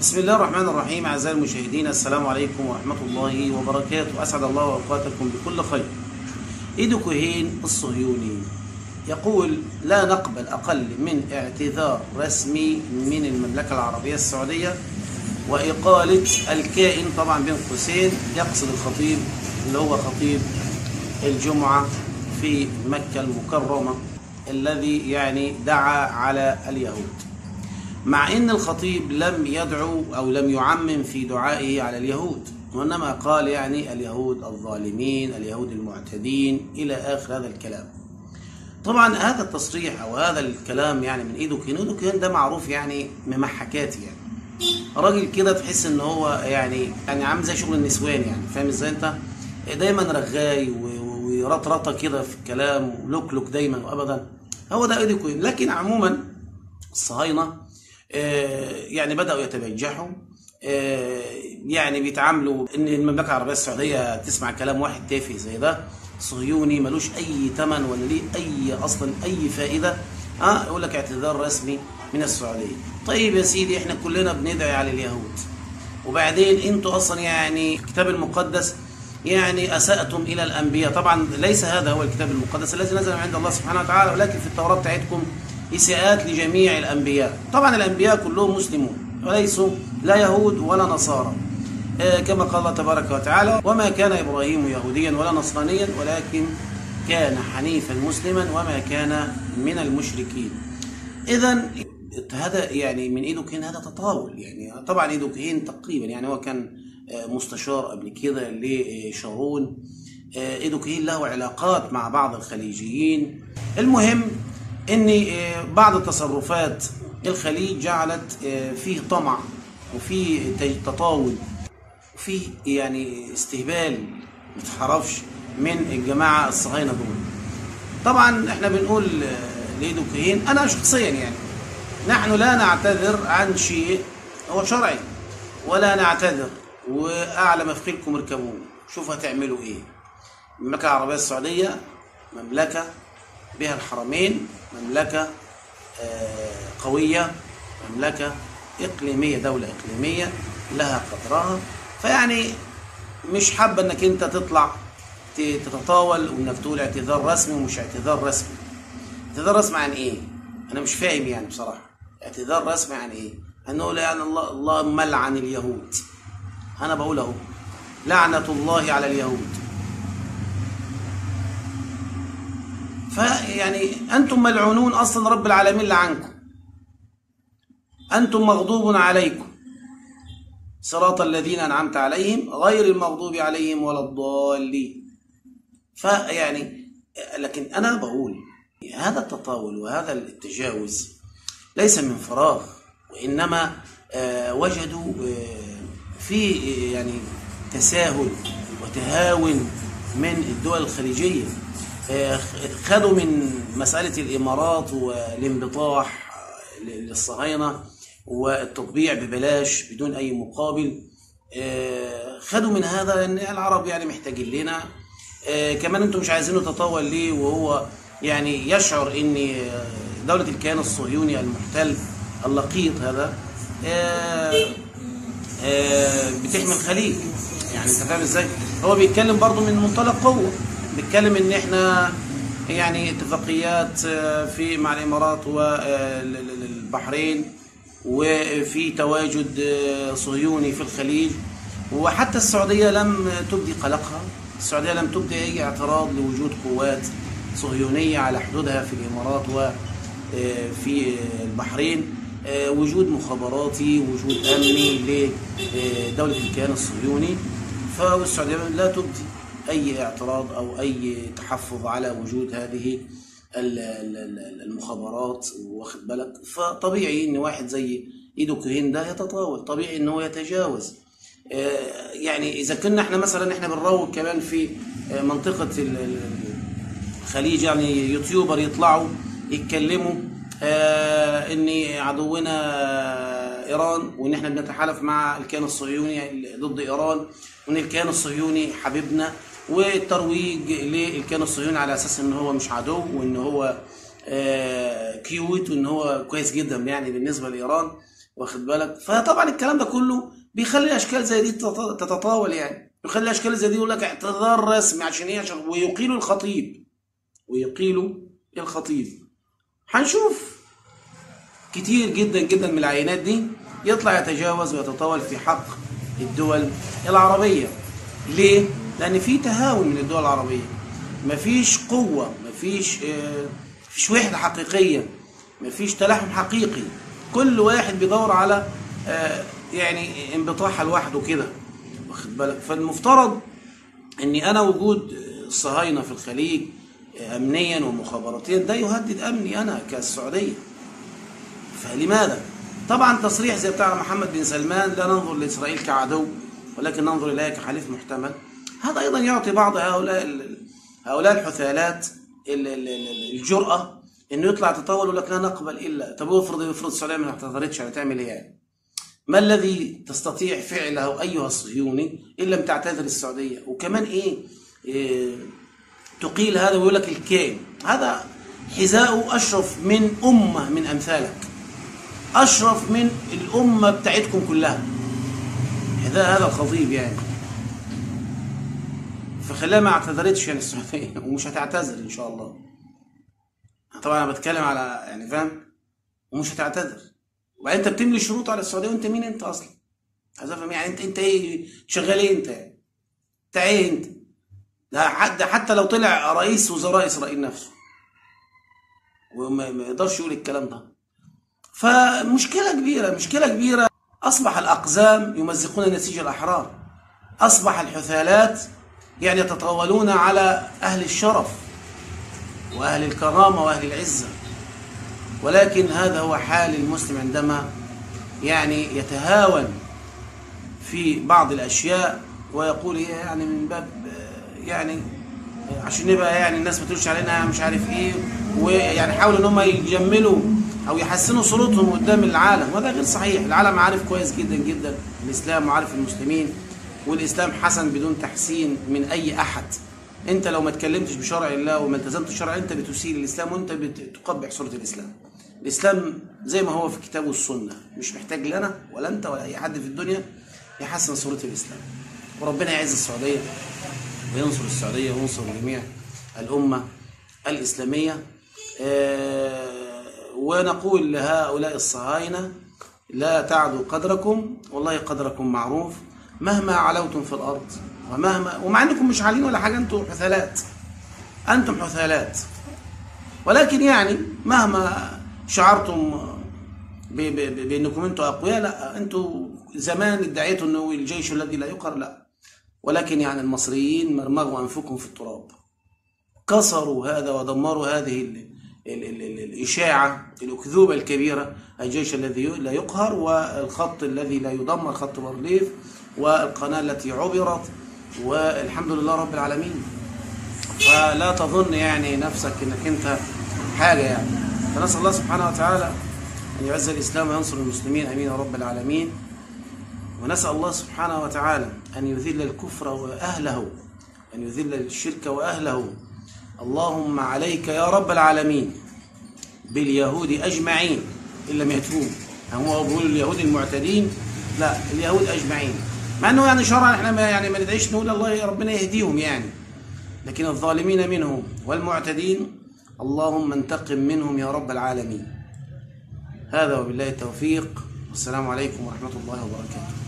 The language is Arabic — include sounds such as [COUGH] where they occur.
بسم الله الرحمن الرحيم أعزائي المشاهدين السلام عليكم ورحمة الله وبركاته. أسعد الله أوقاتكم بكل خير. إيدو كوهين الصهيوني يقول لا نقبل أقل من اعتذار رسمي من المملكة العربية السعودية وإقالة الكائن طبعا بين قوسين يقصد الخطيب اللي هو خطيب الجمعة في مكة المكرمة الذي يعني دعا على اليهود. مع إن الخطيب لم يدعو أو لم يعمم في دعائه على اليهود وإنما قال يعني اليهود الظالمين اليهود المعتدين إلى آخر هذا الكلام. طبعا هذا التصريح أو هذا الكلام يعني من ايدو كين ايدو كين ده معروف يعني ممحكاتي يعني. راجل كده تحس إن هو يعني يعني عامل زي شغل النسوان يعني فاهم إزاي أنت؟ دايما رغاي ورطرطه كده في الكلام ولوكلوك دايما وابدا. هو ده ايدو كين لكن عموما الصهاينه يعني بدأوا يتبجحوا يعني بيتعاملوا إن المملكة العربية السعودية تسمع كلام واحد تافه زي ده. صهيوني ملوش أي ثمن ولا ليه أي أصلا أي فائدة. آه يقول لك اعتذار رسمي من السعودية. طيب يا سيدي إحنا كلنا بندعي على اليهود. وبعدين أنتوا أصلا يعني الكتاب المقدس يعني أسأتم إلى الأنبياء. طبعا ليس هذا هو الكتاب المقدس الذي نزل عند الله سبحانه وتعالى ولكن في التوراة بتاعتكم إساءات لجميع الأنبياء. طبعا الأنبياء كلهم مسلمون وليسوا لا يهود ولا نصارى. كما قال الله تبارك وتعالى وما كان إبراهيم يهوديا ولا نصرانيا ولكن كان حنيفا مسلما وما كان من المشركين. إذا هذا يعني من إيدو كين هذا تطاول. يعني طبعا إيدو كين تقريبا يعني هو كان مستشار قبل كده لشارون. إيدو كين له علاقات مع بعض الخليجيين. المهم ان بعض تصرفات الخليج جعلت فيه طمع وفيه تطاول وفيه يعني استهبال ما تعرفش من الجماعة الصهاينة دول. طبعا إحنا بنقول ليدو كهين أنا شخصيا يعني نحن لا نعتذر عن شيء هو شرعي ولا نعتذر واعلى خيلكم اركبوه شوف هتعملوا إيه. المملكة العربية السعودية مملكة بها الحرمين مملكة قوية مملكة إقليمية دولة إقليمية لها قدرها. فيعني مش حابة إنك أنت تطلع تتطاول وإنك تقول اعتذار رسمي ومش اعتذار رسمي. اعتذار رسمي عن إيه؟ أنا مش فاهم يعني بصراحة. اعتذار رسمي عن إيه؟ هنقول يعني الله الله ملعن اليهود. أنا بقول أهو لعنة الله على اليهود. فيعني أنتم ملعونون أصلا رب العالمين لعنكم أنتم مغضوب عليكم. صراط الذين أنعمت عليهم غير المغضوب عليهم ولا الضالين. فيعني لكن أنا بقول هذا التطاول وهذا التجاوز ليس من فراغ وإنما وجدوا في يعني تساهل وتهاون من الدول الخليجية. خدوا من مسألة الإمارات والانبطاح للصهاينة والتطبيع ببلاش بدون أي مقابل. خدوا من هذا لأن العرب يعني محتاجين لنا. كمان أنتم مش عايزينه تطاول ليه؟ وهو يعني يشعر أن دولة الكيان الصهيوني المحتل اللقيط هذا بتحمي الخليج. يعني أنت فاهم إزاي؟ هو بيتكلم برضه من منطلق قوة. بيتكلم إن إحنا يعني اتفاقيات في مع الإمارات والبحرين وفي تواجد صهيوني في الخليج. وحتى السعودية لم تبدي قلقها. السعودية لم تبدي أي اعتراض لوجود قوات صهيونية على حدودها في الإمارات وفي البحرين. وجود مخابراتي وجود أمني لدوله الكيان الصهيوني. فالسعودية لا تبدي. أي اعتراض أو أي تحفظ على وجود هذه المخابرات واخد بالك؟ فطبيعي إن واحد زي ايدو كوهين ده يتطاول طبيعي إن هو يتجاوز. يعني إذا كنا إحنا مثلا إحنا بنروج كمان في منطقة الخليج يعني YouTuber يطلعوا يتكلموا ان عدونا إيران وإن إحنا بنتحالف مع الكيان الصهيوني ضد إيران وإن الكيان الصهيوني حبيبنا. والترويج للكيان الصهيوني على أساس إن هو مش عدو وإن هو cute وإن هو كويس جدا يعني بالنسبة لإيران واخد بالك؟ فطبعا الكلام ده كله بيخلي أشكال زي دي تت- تتطاول يعني. بيخلي أشكال زي دي يقول لك اعتذار رسمي عشان إيه عشان ويقيلوا الخطيب. ويقيلوا الخطيب. هنشوف. كتير جدا جدا من العينات دي يطلع يتجاوز ويتطاول في حق الدول العربية. ليه؟ لأن في تهاون من الدول العربية. مفيش قوة مفيش آه، مفيش وحدة حقيقية مفيش تلاحم حقيقي. كل واحد بيدور على آه، يعني انبطاحة لوحده كده واخد بالك؟ فالمفترض اني أنا وجود الصهاينه في الخليج امنيا ومخابراتيا ده يهدد أمني أنا كالسعودية. فلماذا؟ طبعا تصريح زي بتاع محمد بن سلمان لا ننظر لإسرائيل كعدو ولكن ننظر اليها كحليف محتمل. هذا أيضا يعطي بعض هؤلاء هؤلاء الحثالات ال- ال- ال- الجرأة إنه يطلع تطاول يقول لك لا نقبل إلا طب افرض افرض السعوديه ما اعتذرتش هتعمل إيه يعني؟ ما الذي تستطيع فعله أيها الصهيوني إن لم تعتذر السعودية؟ وكمان إيه, إيه تقيل هذا ويقول لك الكائن هذا حذاء أشرف من أمة من أمثالك. أشرف من الأمة بتاعتكم كلها. حذاء هذا الخطيب يعني. فخليها ما اعتذرتش يعني السعودية. [LAUGHS] ومش هتعتذر إن شاء الله. طبعا أنا بتكلم على يعني فاهم؟ ومش هتعتذر. وبعدين أنت بتملي شروط على السعودية وأنت مين أنت أصلا؟ عايز أفهم يعني انت أنت إيه؟ شغال إيه أنت؟ يعني أنت إيه أنت؟ ده حد حتى لو طلع رئيس وزراء إسرائيل نفسه. وما ما يقدرش يقول الكلام ده. فمشكلة كبيرة مشكلة كبيرة. أصبح الأقزام يمزقون نسيج الأحرار. أصبح الحثالات يعني يتطاولون على أهل الشرف وأهل الكرامة وأهل العزة. ولكن هذا هو حال المسلم عندما يعني يتهاون في بعض الأشياء ويقول هي يعني من باب يعني عشان نبقى يعني الناس ما تقولش علينا مش عارف إيه ويعني حاولوا إن هم يجملوا أو يحسنوا صورتهم قدام العالم. وهذا غير صحيح. العالم عارف كويس جدا جدا الإسلام وعارف المسلمين. والإسلام حسن بدون تحسين من أي أحد. أنت لو ما اتكلمتش بشرع الله وما التزمتش بشرع أنت بتسيء الإسلام وأنت بتقبح صورة الإسلام. الإسلام زي ما هو في الكتاب والسنة مش محتاج لنا ولا أنت ولا أي حد في الدنيا يحسن صورة الإسلام. وربنا يعز السعودية وينصر السعودية وينصر جميع الأمة الإسلامية. آه، ونقول لهؤلاء الصهاينة لا تعدوا قدركم والله قدركم معروف. مهما علوتم في الأرض ومهما ومع إنكم مش عالين ولا حاجة أنتم حثالات. أنتم حثالات. ولكن يعني مهما شعرتم ب- ب- ب- بأنكم أنتم أقوياء لا أنتم زمان ادعيتوا أنه الجيش الذي لا يقهر لا. ولكن يعني المصريين مرمغوا انفكم في التراب. كسروا هذا ودمروا هذه ال ال ال ال الإشاعة الأكذوبة الكبيرة الجيش الذي لا يقهر والخط الذي لا يدمر خط بارليف والقناة التي عبرت والحمد لله رب العالمين. فلا تظن يعني نفسك إنك أنت حاجة يعني. فنسأل الله سبحانه وتعالى أن يعز الإسلام وينصر المسلمين. آمين يا رب العالمين. ونسأل الله سبحانه وتعالى أن يذل الكفر وأهله أن يذل الشرك وأهله. اللهم عليك يا رب العالمين باليهود أجمعين. إن لم يتوبوا هم هو بيقول اليهود المعتدين؟ لا اليهود أجمعين. مع إنه يعني شرعا إحنا ما يعني ما ندعيش نقول الله ربنا يهديهم يعني. لكن الظالمين منهم والمعتدين اللهم انتقم منهم يا رب العالمين. هذا وبالله التوفيق. والسلام عليكم ورحمة الله وبركاته.